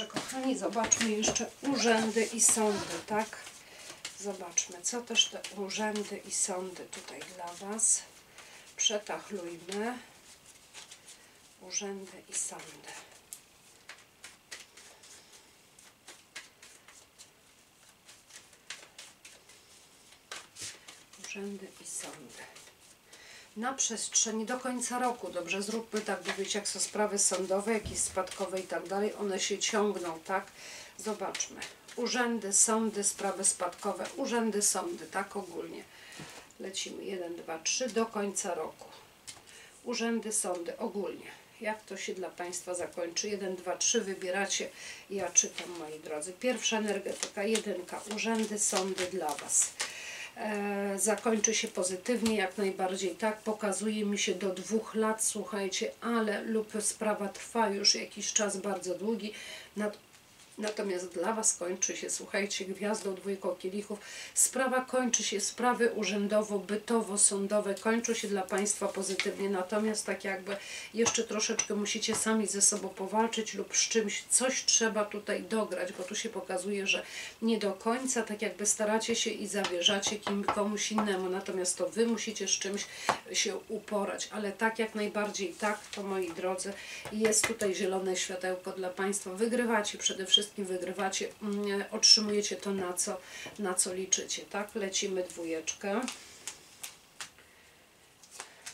Dobrze, kochani, zobaczmy jeszcze urzędy i sądy, tak? Zobaczmy, co też te urzędy i sądy tutaj dla Was. Przetachlujmy. Urzędy i sądy. Urzędy i sądy. Na przestrzeni do końca roku, dobrze, zróbmy tak, bo wiecie, jak są sprawy sądowe, jakieś spadkowe i tak dalej, one się ciągną, tak? Zobaczmy. Urzędy, sądy, sprawy spadkowe, urzędy, sądy, tak ogólnie. Lecimy 1, 2, 3 do końca roku. Urzędy, sądy ogólnie. Jak to się dla Państwa zakończy? 1, 2, 3 wybieracie. Ja czytam, moi drodzy. Pierwsza energetyka, jedynka. Urzędy, sądy dla Was. E, zakończy się pozytywnie, jak najbardziej tak. Pokazuje mi się do dwóch lat, słuchajcie, ale lub sprawa trwa już jakiś czas bardzo długi. Nad, Natomiast dla Was kończy się, słuchajcie, gwiazdą dwójką kielichów. Sprawa kończy się, sprawy urzędowo-bytowo-sądowe kończą się dla Państwa pozytywnie. Natomiast tak jakby jeszcze troszeczkę musicie sami ze sobą powalczyć lub z czymś, coś trzeba tutaj dograć, bo tu się pokazuje, że nie do końca tak jakby staracie się i zawierzacie kim, komuś innemu. Natomiast to Wy musicie z czymś się uporać. Ale tak jak najbardziej tak, to moi drodzy, jest tutaj zielone światełko dla Państwa. Wygrywacie przede wszystkim wszystkim wygrywacie, mm, otrzymujecie to, na co, na co liczycie. Tak, lecimy dwójeczkę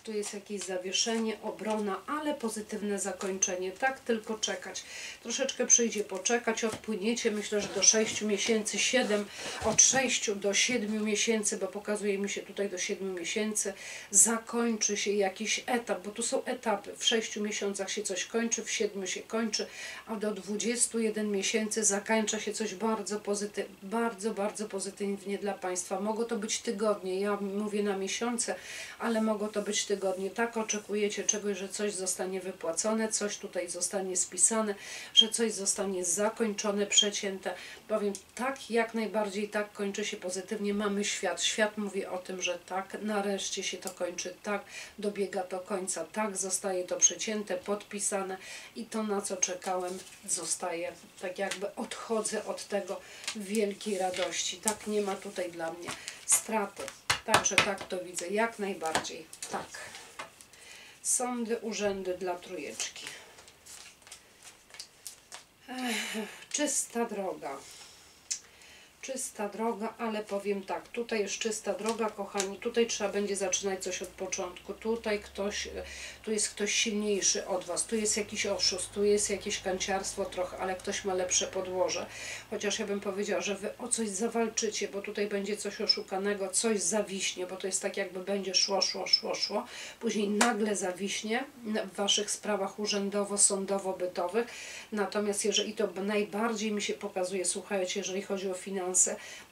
tu jest jakieś zawieszenie, obrona, ale pozytywne zakończenie. Tak tylko czekać. Troszeczkę przyjdzie poczekać, odpłyniecie, myślę, że do 6 miesięcy, 7, od 6 do 7 miesięcy, bo pokazuje mi się tutaj do 7 miesięcy, zakończy się jakiś etap, bo tu są etapy. W 6 miesiącach się coś kończy, w 7 się kończy, a do 21 miesięcy zakończa się coś bardzo pozytywnie, bardzo, bardzo pozytywnie dla Państwa. Mogą to być tygodnie, ja mówię na miesiące, ale mogą to być tygodnie tygodnie tak oczekujecie czegoś, że coś zostanie wypłacone, coś tutaj zostanie spisane, że coś zostanie zakończone, przecięte. Powiem tak, jak najbardziej tak kończy się pozytywnie. Mamy świat. Świat mówi o tym, że tak, nareszcie się to kończy, tak, dobiega to końca, tak, zostaje to przecięte, podpisane i to, na co czekałem, zostaje, tak jakby odchodzę od tego wielkiej radości. Tak, nie ma tutaj dla mnie straty. Także tak to widzę, jak najbardziej. Tak. Sądy, urzędy dla trójeczki. Ech, czysta droga czysta droga, ale powiem tak, tutaj jest czysta droga, kochani, tutaj trzeba będzie zaczynać coś od początku, tutaj ktoś, tu jest ktoś silniejszy od Was, tu jest jakiś oszust, tu jest jakieś kanciarstwo trochę, ale ktoś ma lepsze podłoże, chociaż ja bym powiedziała, że Wy o coś zawalczycie, bo tutaj będzie coś oszukanego, coś zawiśnie, bo to jest tak jakby będzie szło, szło, szło, szło, później nagle zawiśnie w Waszych sprawach urzędowo-sądowo-bytowych, natomiast jeżeli to najbardziej mi się pokazuje, słuchajcie, jeżeli chodzi o finanse,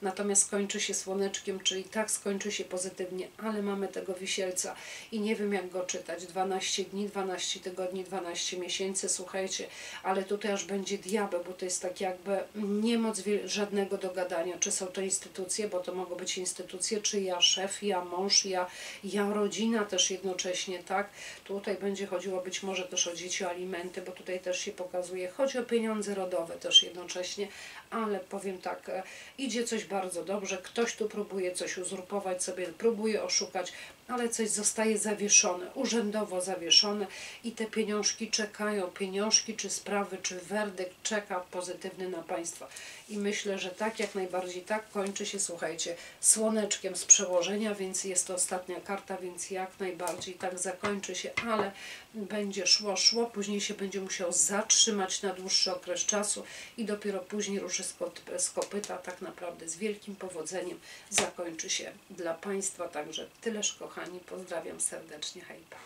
natomiast skończy się słoneczkiem, czyli tak skończy się pozytywnie, ale mamy tego wisielca i nie wiem jak go czytać, 12 dni, 12 tygodni, 12 miesięcy, słuchajcie, ale tutaj aż będzie diabeł, bo to jest tak jakby niemoc żadnego dogadania, czy są to instytucje, bo to mogą być instytucje, czy ja szef, ja mąż, ja, ja rodzina też jednocześnie, tak, tutaj będzie chodziło być może też o dzieci, o alimenty, bo tutaj też się pokazuje, chodzi o pieniądze rodowe też jednocześnie, ale powiem tak, idzie coś bardzo dobrze, ktoś tu próbuje coś uzurpować sobie, próbuje oszukać, ale coś zostaje zawieszone, urzędowo zawieszone i te pieniążki czekają, pieniążki czy sprawy, czy werdykt czeka pozytywny na Państwa. I myślę, że tak jak najbardziej tak kończy się, słuchajcie, słoneczkiem z przełożenia, więc jest to ostatnia karta, więc jak najbardziej tak zakończy się, ale będzie szło, szło, później się będzie musiał zatrzymać na dłuższy okres czasu i dopiero później ruszy z kopyta, tak naprawdę z wielkim powodzeniem zakończy się dla Państwa, także tyleż kochani, pozdrawiam serdecznie, hejpa.